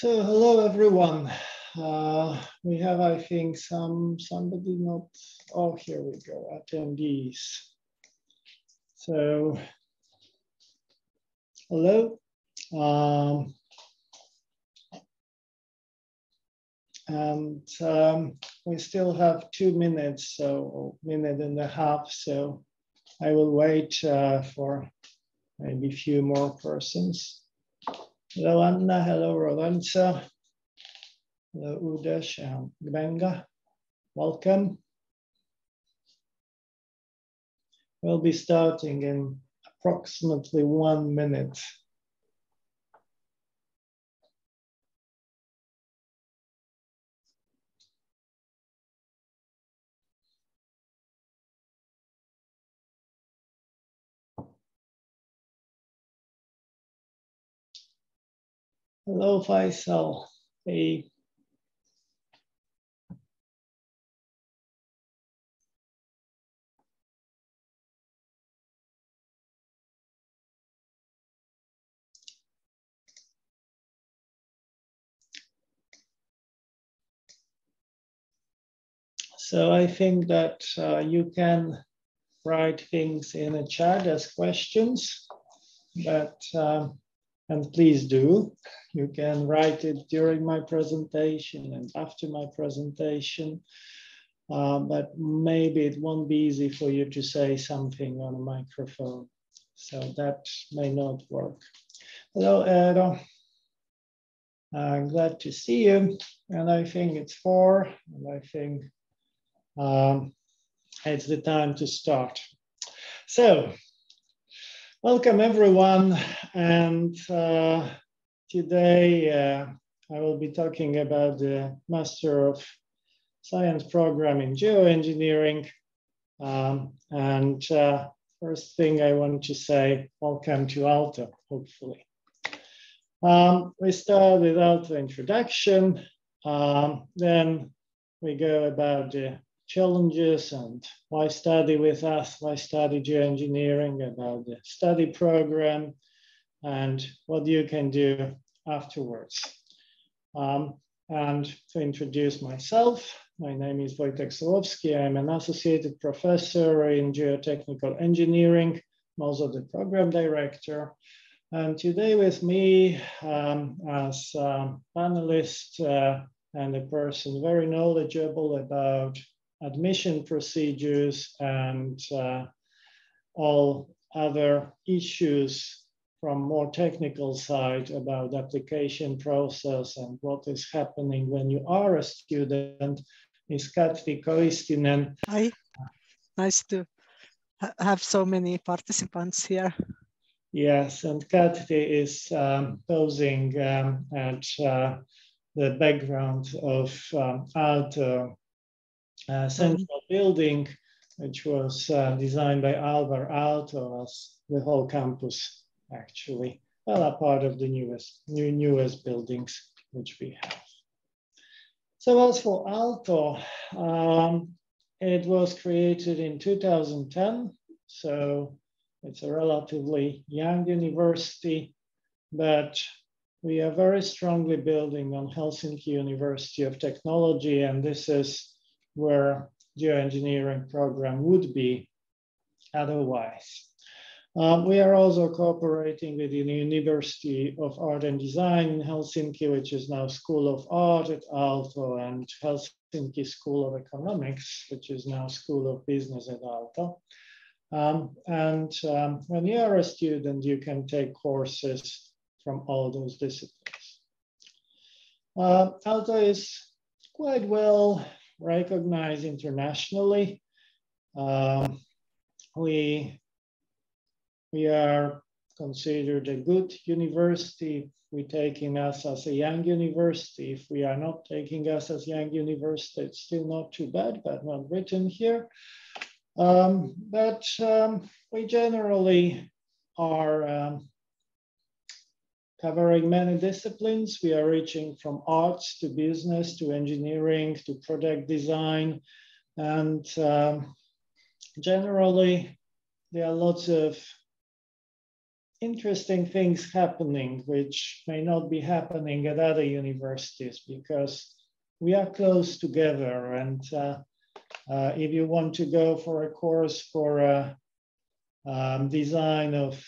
So hello everyone. Uh, we have, I think, some somebody not. Oh, here we go. Attendees. So hello. Um, and um, we still have two minutes, so minute and a half. So I will wait uh, for maybe a few more persons. Hello, Anna. Hello, Rolanza. Hello, Udesh and Gbenga. Welcome. We'll be starting in approximately one minute. Hello, Faisal. Hey. So I think that uh, you can write things in a chat as questions, but um, and please do. You can write it during my presentation and after my presentation, uh, but maybe it won't be easy for you to say something on a microphone. So that may not work. Hello, Edo. I'm glad to see you. And I think it's four, and I think um, it's the time to start. So Welcome everyone. And uh, today uh, I will be talking about the Master of Science program in Geoengineering. Um, and uh, first thing I want to say, welcome to Aalto, hopefully. Um, we start with Aalto introduction. Um, then we go about the challenges and why study with us, why study geoengineering, about the study program, and what you can do afterwards. Um, and to introduce myself, my name is Wojtek Sołowski. I'm an associated professor in geotechnical engineering, I'm also the program director. And today with me um, as a panelist uh, and a person very knowledgeable about admission procedures and uh, all other issues from more technical side about application process and what is happening when you are a student is Katri Koistinen. Hi, nice to have so many participants here. Yes, and Katri is um, posing um, at uh, the background of um, Aalto uh, central building, which was uh, designed by Alvar Aalto as the whole campus, actually. Well, a part of the newest, new, newest buildings which we have. So as for Aalto, um, it was created in 2010. So it's a relatively young university, but we are very strongly building on Helsinki University of Technology, and this is where geoengineering program would be otherwise. Um, we are also cooperating with the University of Art and Design in Helsinki, which is now School of Art at Aalto, and Helsinki School of Economics, which is now School of Business at Aalto. Um, and um, when you are a student, you can take courses from all those disciplines. Uh, Aalto is quite well recognized internationally. Um, we, we are considered a good university. We taking us as a young university. If we are not taking us as young university, it's still not too bad, but not written here. Um, but um, we generally are um, covering many disciplines. We are reaching from arts to business to engineering to product design. And um, generally, there are lots of interesting things happening, which may not be happening at other universities because we are close together. And uh, uh, if you want to go for a course for uh, um, design of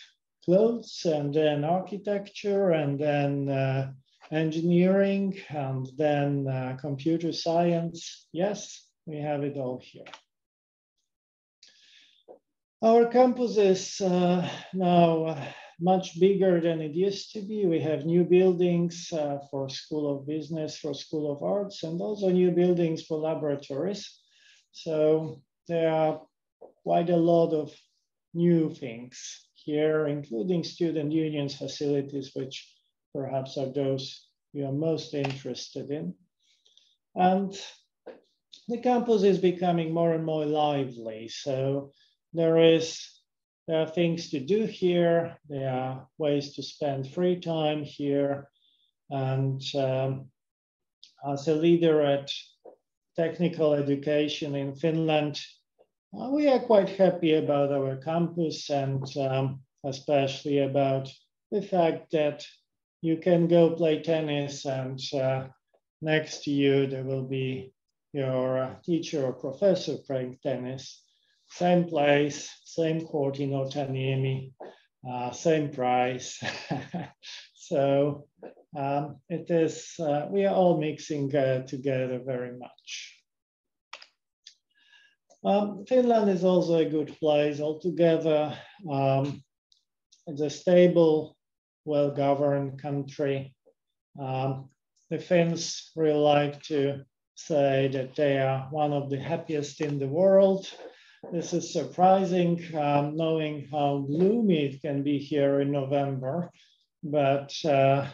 clothes and then architecture and then uh, engineering and then uh, computer science, yes, we have it all here. Our campus is uh, now much bigger than it used to be. We have new buildings uh, for School of Business, for School of Arts, and also new buildings for laboratories. So there are quite a lot of new things here, including student unions facilities, which perhaps are those we are most interested in. And the campus is becoming more and more lively. So there is there are things to do here. There are ways to spend free time here. And um, as a leader at technical education in Finland, we are quite happy about our campus and um, especially about the fact that you can go play tennis and uh, next to you there will be your uh, teacher or professor playing tennis same place, same court in Otaniemi, uh, same price. so um, it is, uh, we are all mixing uh, together very much. Um, Finland is also a good place altogether. Um, it's a stable, well-governed country. Um, the Finns really like to say that they are one of the happiest in the world. This is surprising, um, knowing how gloomy it can be here in November, but uh,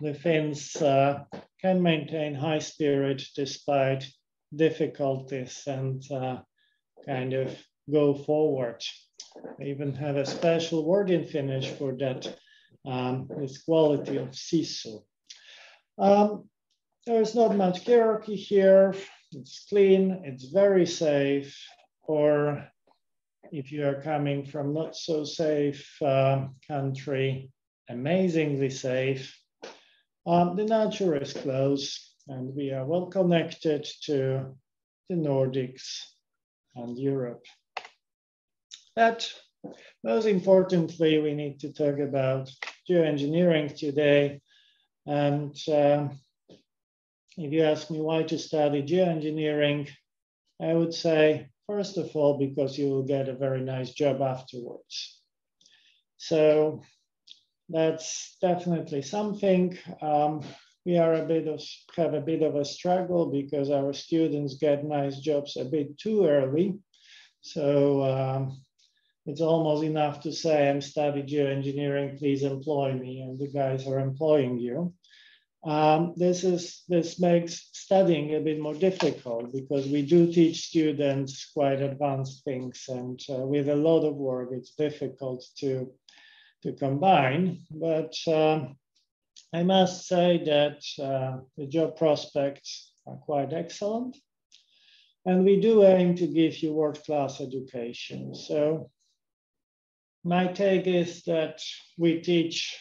the Finns uh, can maintain high spirit despite difficulties and uh, kind of go forward. I even have a special word in Finnish for that, um, this quality of sisu. Um, there's not much hierarchy here. It's clean, it's very safe, or if you are coming from not so safe uh, country, amazingly safe, um, the nature is close and we are well connected to the Nordics and Europe. But most importantly, we need to talk about geoengineering today. And uh, if you ask me why to study geoengineering, I would say First of all, because you will get a very nice job afterwards. So that's definitely something. Um, we are a bit of have a bit of a struggle because our students get nice jobs a bit too early. So um, it's almost enough to say I'm studying geoengineering, please employ me, and the guys are employing you. Um, this is this makes studying a bit more difficult because we do teach students quite advanced things, and uh, with a lot of work, it's difficult to to combine. But um, I must say that uh, the job prospects are quite excellent, and we do aim to give you world-class education. So my take is that we teach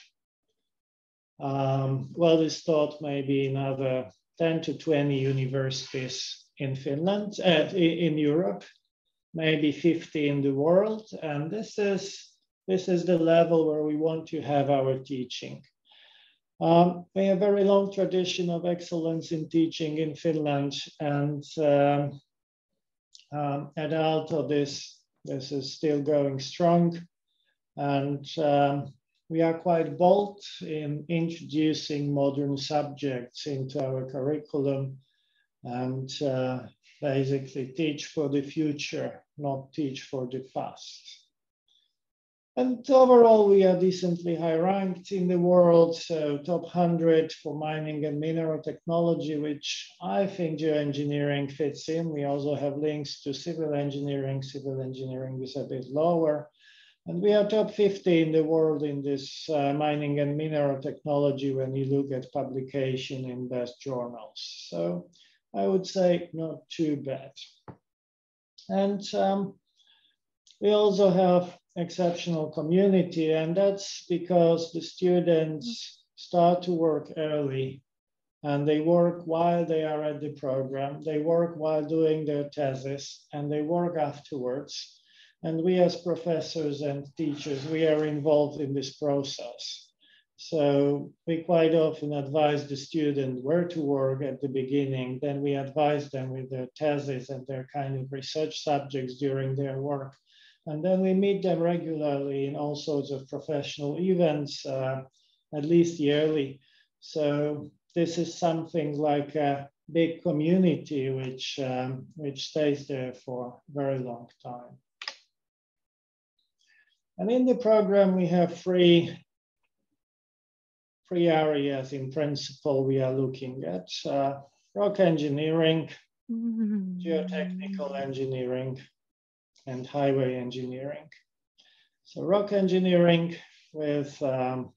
um, well, it's taught maybe in other 10 to 20 universities in Finland, uh, in Europe, maybe 50 in the world. And this is, this is the level where we want to have our teaching. Um, we have a very long tradition of excellence in teaching in Finland. And um, um, at Aalto, this, this is still going strong. And um, we are quite bold in introducing modern subjects into our curriculum and uh, basically teach for the future, not teach for the past. And overall, we are decently high ranked in the world, so top 100 for mining and mineral technology, which I think geoengineering fits in. We also have links to civil engineering. Civil engineering is a bit lower. And we are top 50 in the world in this uh, mining and mineral technology when you look at publication in best journals. So I would say not too bad. And um, we also have exceptional community, and that's because the students start to work early and they work while they are at the program, they work while doing their thesis, and they work afterwards. And we as professors and teachers, we are involved in this process. So we quite often advise the student where to work at the beginning, then we advise them with their thesis and their kind of research subjects during their work. And then we meet them regularly in all sorts of professional events, uh, at least yearly. So this is something like a big community which, um, which stays there for a very long time. And in the program, we have three, three areas in principle we are looking at. Uh, rock engineering, mm-hmm. geotechnical engineering, and highway engineering. So rock engineering with um,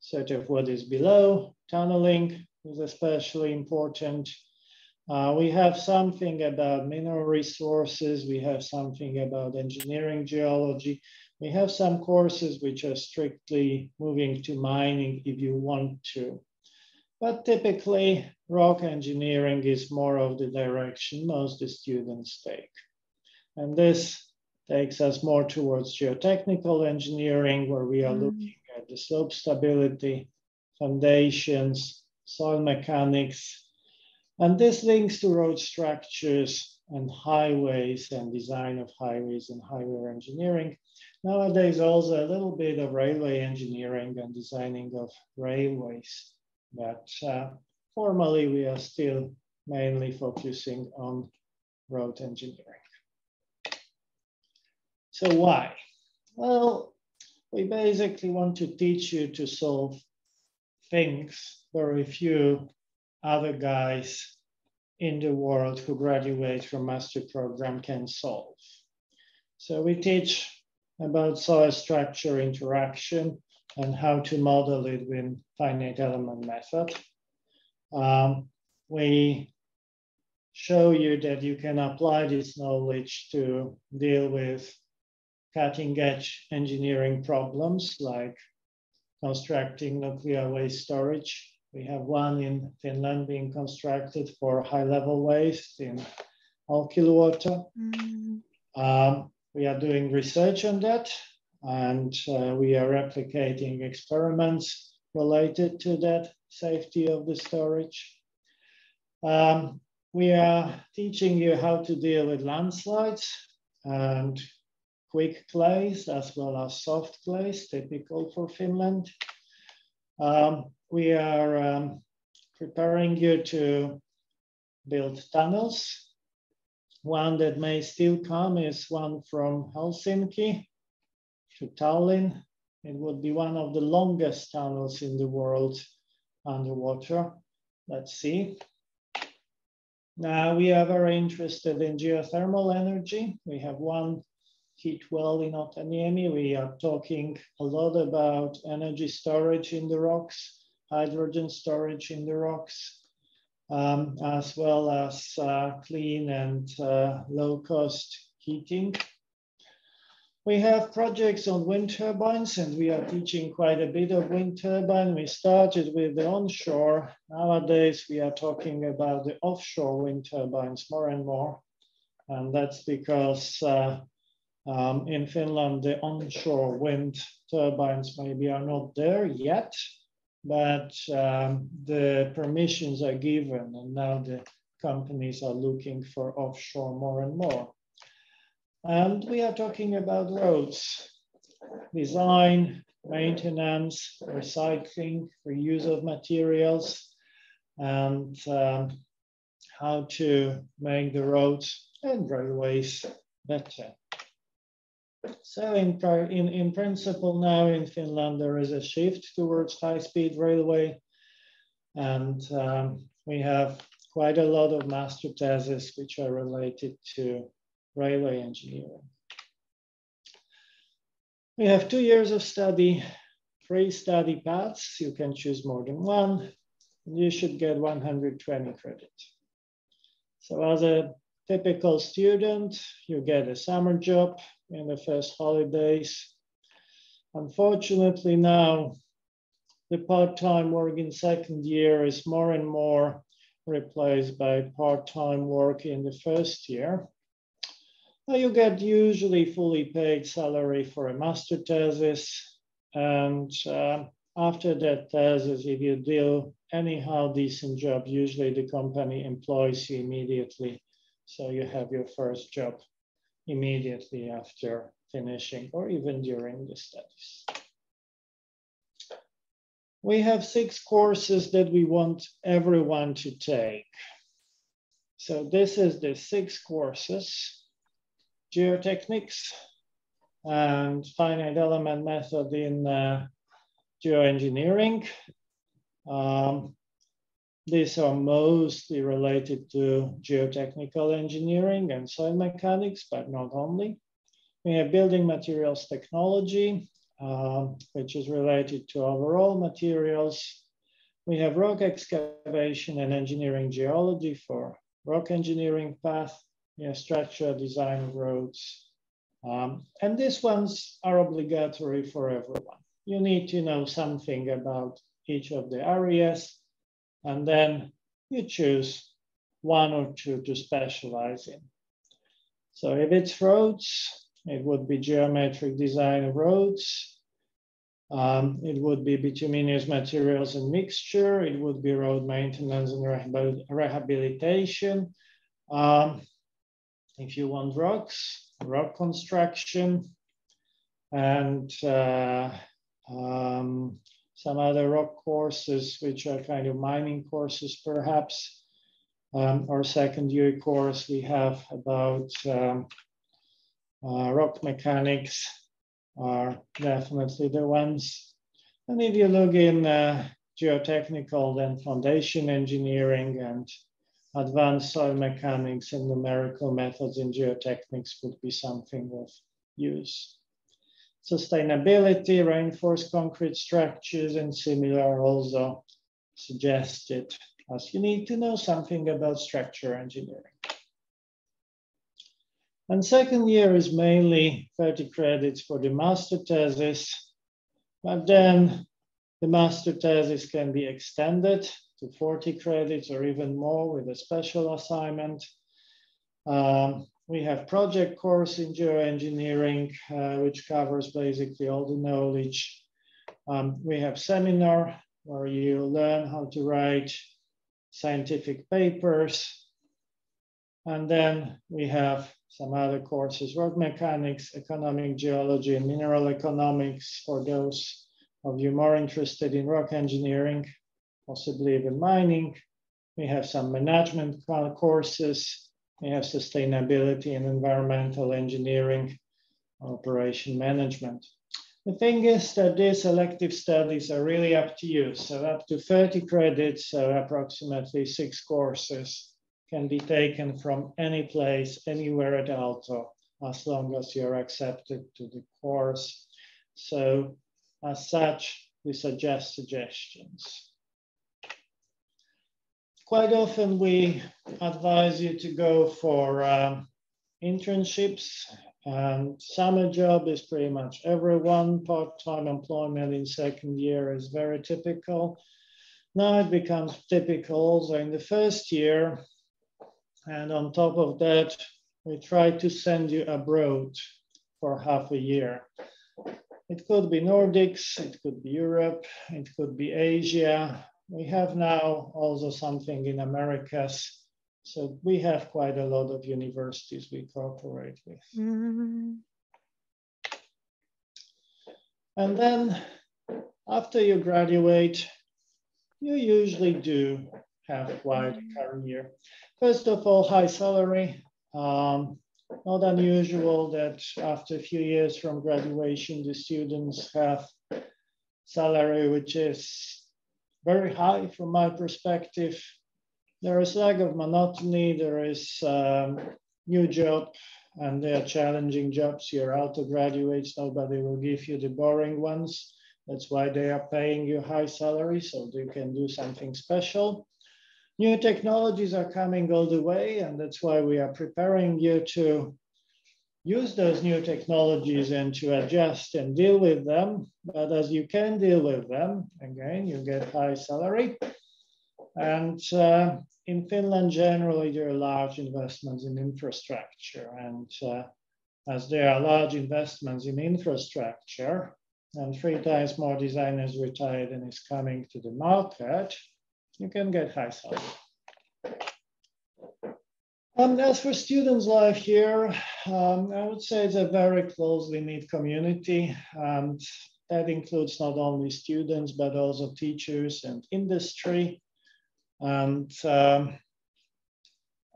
sort of what is below, tunneling is especially important. Uh, we have something about mineral resources. We have something about engineering geology. We have some courses which are strictly moving to mining if you want to. But typically, rock engineering is more of the direction most the students take. And this takes us more towards geotechnical engineering, where we are mm. looking at the slope stability, foundations, soil mechanics. And this links to road structures and highways and design of highways and highway engineering. Nowadays, also a little bit of railway engineering and designing of railways. But uh, formally, we are still mainly focusing on road engineering. So why? Well, we basically want to teach you to solve things very few other guys in the world who graduate from master program can solve. So we teach about soil structure interaction and how to model it with finite element method. Um, we show you that you can apply this knowledge to deal with cutting edge engineering problems like constructing nuclear waste storage. We have one in Finland being constructed for high level waste in Olkiluoto. Mm. Um, we are doing research on that and uh, we are replicating experiments related to that safety of the storage. Um, we are teaching you how to deal with landslides and quick clays as well as soft clays, typical for Finland. Um, we are um, preparing you to build tunnels. One that may still come is one from Helsinki to Tallinn. It would be one of the longest tunnels in the world underwater. Let's see. Now we are very interested in geothermal energy. We have one heat well in Otaniemi. We are talking a lot about energy storage in the rocks, hydrogen storage in the rocks, um, as well as uh, clean and uh, low cost heating. We have projects on wind turbines and we are teaching quite a bit of wind turbine. We started with the onshore. Nowadays, we are talking about the offshore wind turbines more and more. And that's because uh, um, in Finland, the onshore wind turbines maybe are not there yet, but um, the permissions are given and now the companies are looking for offshore more and more. And we are talking about roads, design, maintenance, recycling, reuse of materials, and um, how to make the roads and railways better. So in, in, in principle now in Finland, there is a shift towards high-speed railway. And um, we have quite a lot of master theses which are related to railway engineering. We have two years of study, three study paths. You can choose more than one. And you should get 120 credit. So as a typical student, you get a summer job in the first holidays. unfortunately now the part-time work in second year is more and more replaced by part-time work in the first year. Now you get usually fully paid salary for a master thesis. And uh, after that thesis, if you do anyhow decent job, usually the company employs you immediately. So you have your first job immediately after finishing or even during the studies. We have six courses that we want everyone to take. So this is the six courses, geotechnics and finite element method in uh, geoengineering. Um, these are mostly related to geotechnical engineering and soil mechanics, but not only. We have building materials technology, uh, which is related to overall materials. We have rock excavation and engineering geology for rock engineering path, we have structural design of roads. Um, and these ones are obligatory for everyone. You need to know something about each of the areas, and then you choose one or two to specialize in. So if it's roads, it would be geometric design of roads. Um, it would be bituminous materials and mixture. It would be road maintenance and rehabilitation. Um, if you want rocks, rock construction, and uh, um, some other rock courses, which are kind of mining courses, perhaps. Um, our second year course, we have about um, uh, rock mechanics are definitely the ones. And if you look in uh, geotechnical, then foundation engineering and advanced soil mechanics and numerical methods in geotechnics would be something of use. Sustainability, reinforced concrete structures and similar also suggested as you need to know something about structure engineering. And second year is mainly 30 credits for the master thesis, but then the master thesis can be extended to 40 credits or even more with a special assignment. Um, we have project course in geoengineering, uh, which covers basically all the knowledge. Um, we have seminar where you learn how to write scientific papers. And then we have some other courses, rock mechanics, economic geology, and mineral economics for those of you more interested in rock engineering, possibly even mining. We have some management courses. We have sustainability and environmental engineering, operation management. The thing is that these elective studies are really up to you. So up to 30 credits, so approximately six courses can be taken from any place, anywhere at Aalto, as long as you're accepted to the course. So as such, we suggest suggestions. Quite often we advise you to go for um, internships and summer job is pretty much everyone. Part-time employment in second year is very typical. Now it becomes typical also in the first year and on top of that, we try to send you abroad for half a year. It could be Nordics, it could be Europe, it could be Asia. We have now also something in Americas. So we have quite a lot of universities we cooperate with. Mm-hmm. And then after you graduate, you usually do have quite a career. First of all, high salary. Um, not unusual that after a few years from graduation, the students have salary which is very high from my perspective. There is lack of monotony, there is um, new job, and they are challenging jobs. You're out of graduates, nobody will give you the boring ones. That's why they are paying you high salary, so you can do something special. New technologies are coming all the way, and that's why we are preparing you to use those new technologies and to adjust and deal with them. But as you can deal with them, again, you get high salary. And uh, in Finland, generally, there are large investments in infrastructure. And uh, as there are large investments in infrastructure, and three times more designers retired than is coming to the market, you can get high salary. Um, as for students' life here, um, I would say it's a very closely knit community. And that includes not only students, but also teachers and industry. And um,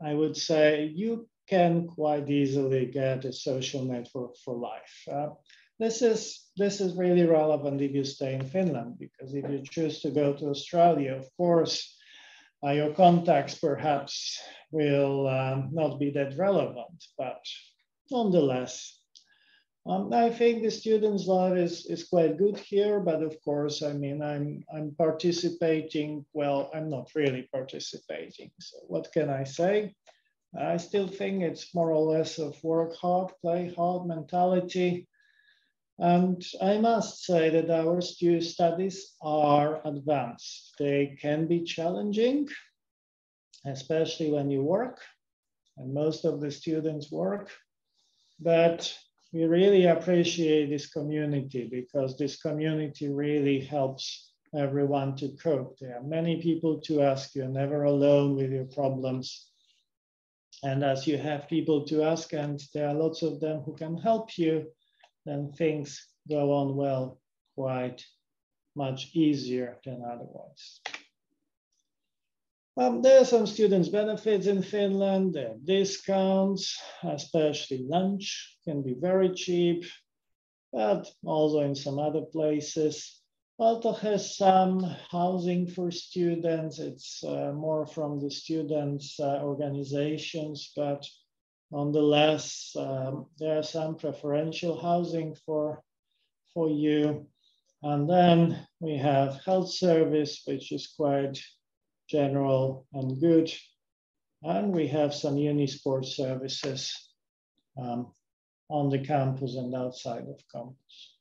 I would say you can quite easily get a social network for life. Uh, this is this is really relevant if you stay in Finland because if you choose to go to Australia, of course, uh, your contacts perhaps will um, not be that relevant, but nonetheless, um, I think the students' life is, is quite good here, but of course, I mean, I'm, I'm participating. Well, I'm not really participating. So what can I say? I still think it's more or less of work hard, play hard mentality. And I must say that our student studies are advanced. They can be challenging, especially when you work, and most of the students work. But we really appreciate this community because this community really helps everyone to cope. There are many people to ask. You're never alone with your problems. And as you have people to ask, and there are lots of them who can help you, then things go on well quite much easier than otherwise. Um, there are some students' benefits in Finland. There are discounts, especially lunch can be very cheap, but also in some other places. Aalto has some housing for students. It's uh, more from the students' uh, organizations, but nonetheless, um, there are some preferential housing for, for you. And then we have health service, which is quite general and good. And we have some Unisport services um, on the campus and outside of campus.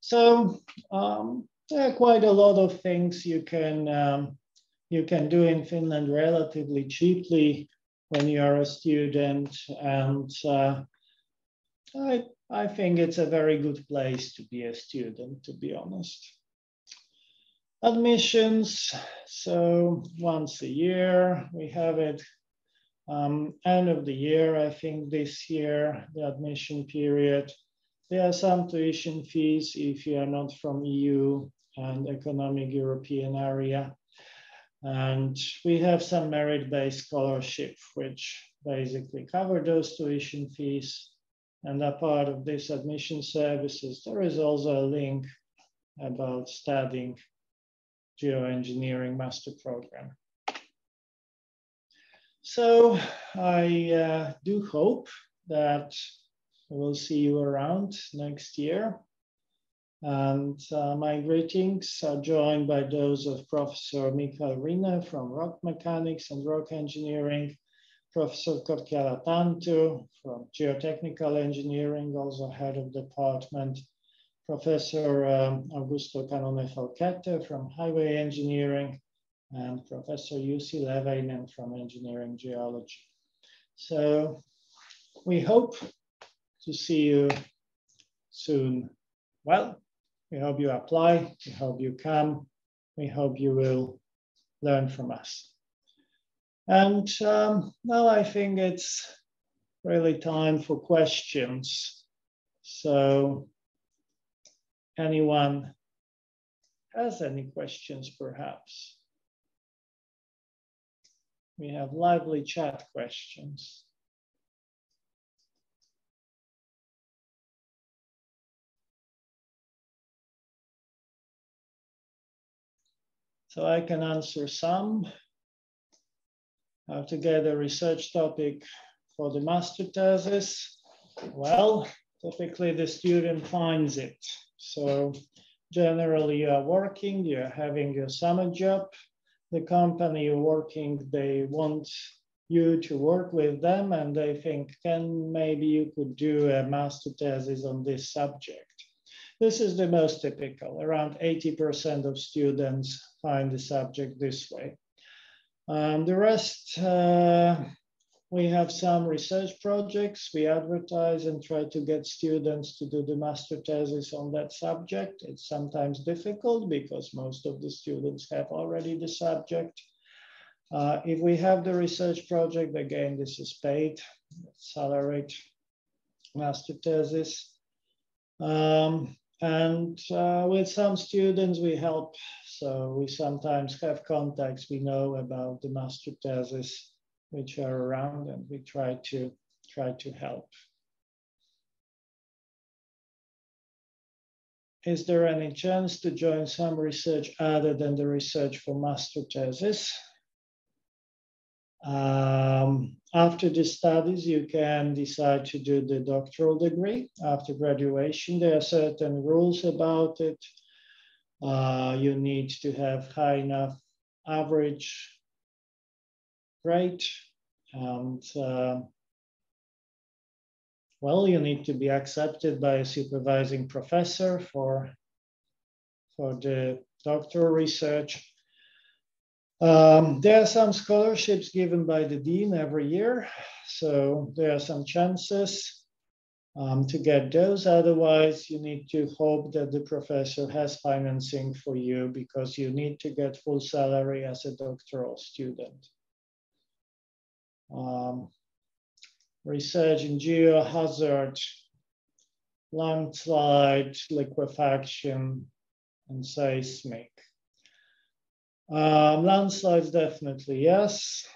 So um, there are quite a lot of things you can um, you can do in Finland relatively cheaply when you are a student, and uh, I I think it's a very good place to be a student, to be honest. Admissions, so once a year, we have it um, end of the year, I think this year, the admission period. There are some tuition fees if you are not from EU and economic European area. And we have some merit-based scholarship, which basically cover those tuition fees. And a part of this admission services, there is also a link about studying geoengineering master program. So I uh, do hope that we'll see you around next year. And uh, my greetings are joined by those of Professor Mikael Rinne from Rock Mechanics and Rock Engineering, Professor Korkiala-Tanttu from Geotechnical Engineering, also head of department, Professor um, Augusto Cannone Falchetto from Highway Engineering, and Professor Jussi Leveinen from Engineering Geology. So we hope to see you soon. Well, we hope you apply, we hope you come, we hope you will learn from us. And um, now I think it's really time for questions. So anyone has any questions, perhaps? We have lively chat questions. So I can answer some. How to get a research topic for the master thesis? Well, typically the student finds it. So generally you are working, you're having a summer job. The company you're working, they want you to work with them and they think, can maybe you could do a master thesis on this subject. This is the most typical. Around 80% of students find the subject this way. Um, the rest, uh, we have some research projects. We advertise and try to get students to do the master thesis on that subject. It's sometimes difficult because most of the students have already the subject. Uh, if we have the research project, again, this is paid, salaried master thesis. Um, and uh, with some students, we help. So we sometimes have contacts, we know about the master thesis, which are around, and we try to try to help. Is there any chance to join some research other than the research for master thesis? Um, after the studies, you can decide to do the doctoral degree after graduation. There are certain rules about it. Uh, you need to have high enough average grade and uh, well, you need to be accepted by a supervising professor for, for the doctoral research. Um, there are some scholarships given by the dean every year, so there are some chances um, to get those. Otherwise, you need to hope that the professor has financing for you because you need to get full salary as a doctoral student. Um, research in geohazard, landslide, liquefaction, and seismic. Um, landslides, definitely, yes.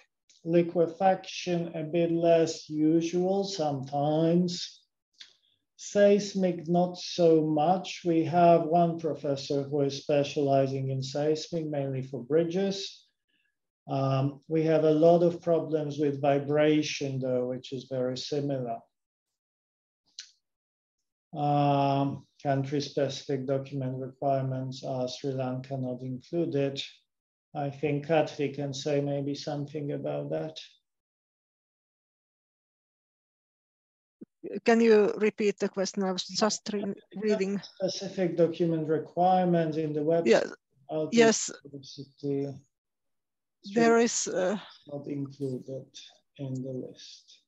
Liquefaction, a bit less usual sometimes. Seismic, not so much. We have one professor who is specializing in seismic, mainly for bridges. Um, we have a lot of problems with vibration, though, which is very similar. Um, Country-specific document requirements are Sri Lanka not included. I think Katri can say maybe something about that. Can you repeat the question? I was just re reading. Specific document requirements in the web. Yeah. Yes. There is uh, not included in the list.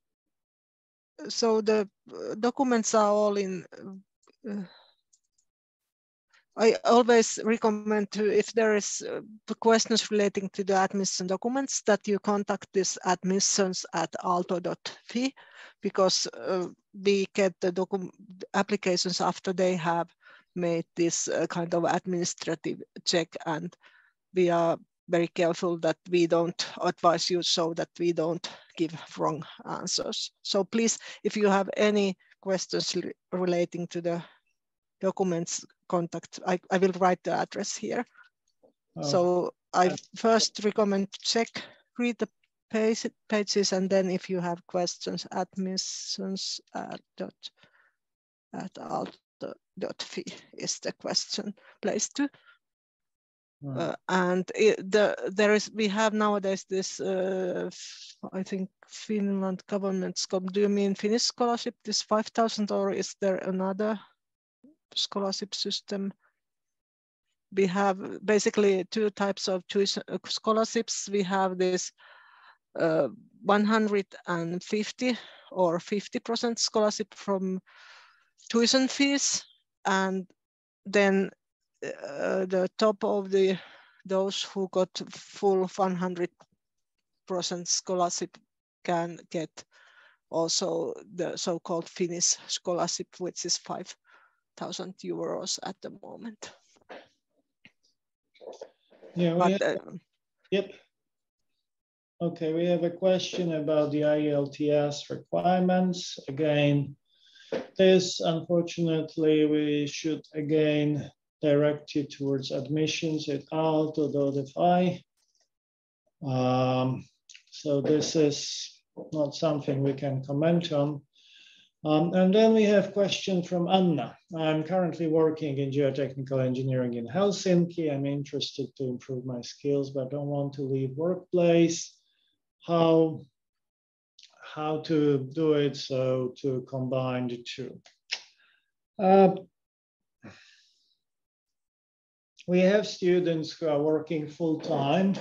So the uh, documents are all in uh, I always recommend to, if there is uh, questions relating to the admission documents, that you contact this admissions at aalto.fi because uh, we get the applications after they have made this uh, kind of administrative check and we are very careful that we don't advise you so that we don't give wrong answers. So please, if you have any questions relating to the documents contact. I, I will write the address here. Oh. So I first recommend check, read the page, pages, and then if you have questions, admissions at dot at aalto.fi is the question place to. Hmm. Uh, and it, the there is we have nowadays this uh, I think Finland government scholarship. Do you mean Finnish scholarship? This five thousand, or is there another scholarship system. We have basically two types of tuition uh, scholarships. We have this uh, 150 or 50% scholarship from tuition fees. And then uh, the top of the those who got full 100% scholarship can get also the so-called Finnish scholarship, which is five thousand euros at the moment. Yeah, but, have, uh, yep. Okay, we have a question about the IELTS requirements. Again, this, unfortunately, we should again direct you towards admissions at aalto.fi. Um, so this is not something we can comment on. Um, and then we have question from Anna. I'm currently working in geotechnical engineering in Helsinki. I'm interested to improve my skills, but don't want to leave workplace. How how to do it, so to combine the two. Uh, we have students who are working full time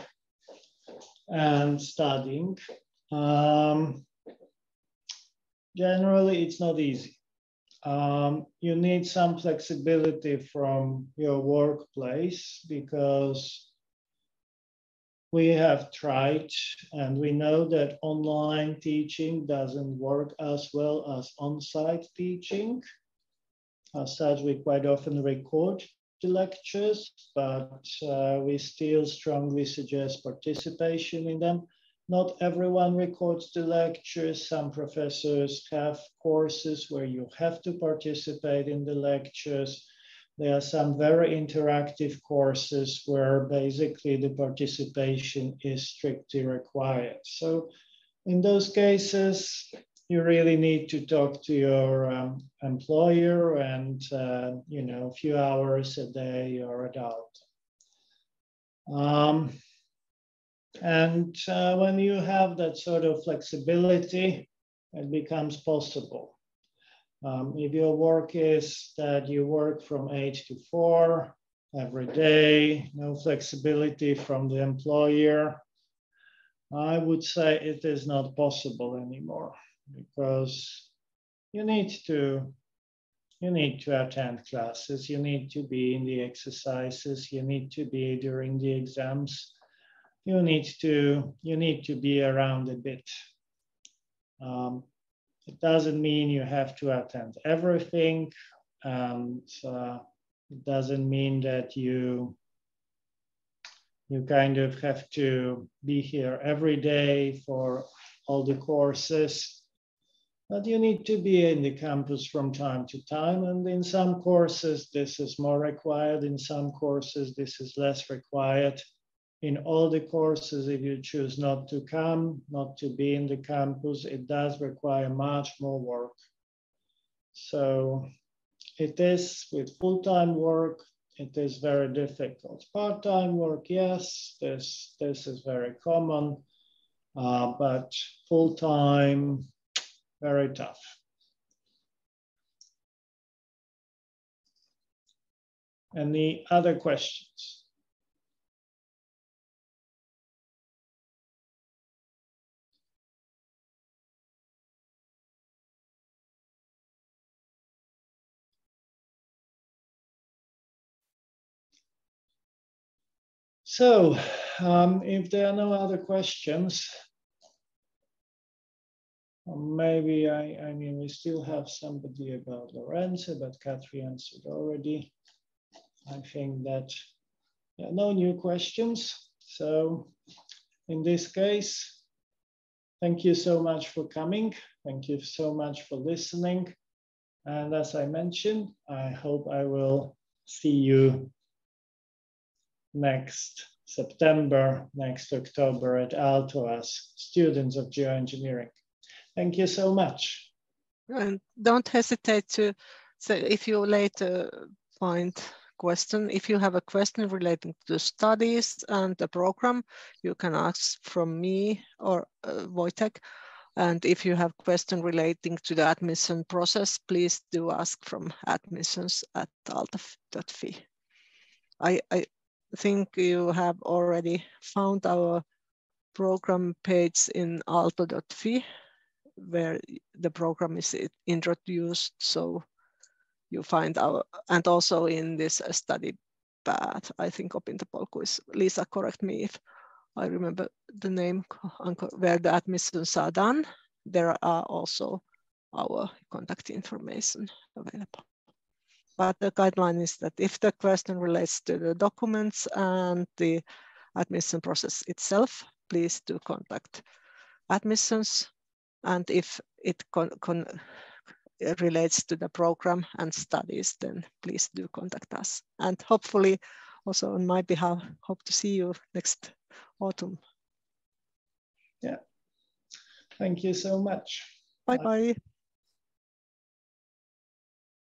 and studying. Um, generally, it's not easy. Um, you need some flexibility from your workplace because we have tried and we know that online teaching doesn't work as well as on-site teaching. As such, we quite often record the lectures, but uh, we still strongly suggest participation in them. Not everyone records the lectures. Some professors have courses where you have to participate in the lectures. There are some very interactive courses where basically the participation is strictly required. So in those cases, you really need to talk to your um, employer and, uh, you know, a few hours a day you're adult. Um, and uh, when you have that sort of flexibility, it becomes possible. Um, if your work is that you work from eight to four every day, no flexibility from the employer, I would say it is not possible anymore because you need to you need to attend classes you need to be in the exercises you need to be during the exams you need to you need to be around a bit um, it doesn't mean you have to attend everything and uh, it doesn't mean that you you kind of have to be here every day for all the courses but you need to be in the campus from time to time. And in some courses, this is more required. In some courses, this is less required. In all the courses, if you choose not to come, not to be in the campus, it does require much more work. So it is with full-time work, it is very difficult. Part-time work, yes, this, this is very common, uh, but full-time, very tough. Any other questions? So um, if there are no other questions, maybe I, I mean, we still have somebody about Lorenzo, but Katri answered already. I think that yeah, no new questions. So in this case, thank you so much for coming. Thank you so much for listening. And as I mentioned, I hope I will see you next September, next October at Aalto as students of geoengineering. Thank you so much. And don't hesitate to say if you later find question, if you have a question relating to the studies and the program, you can ask from me or uh, Wojtek. And if you have question relating to the admission process, please do ask from admissions at aalto.fi. I, I think you have already found our program page in aalto.fi where the program is introduced. So you find our, and also in this study path, I think Opintopolku is, Lisa, correct me if I remember the name, where the admissions are done. There are also our contact information available. But the guideline is that if the question relates to the documents and the admission process itself, please do contact admissions and if it relates to the program and studies, then please do contact us. And hopefully also on my behalf, hope to see you next autumn. Yeah. Thank you so much. Bye-bye.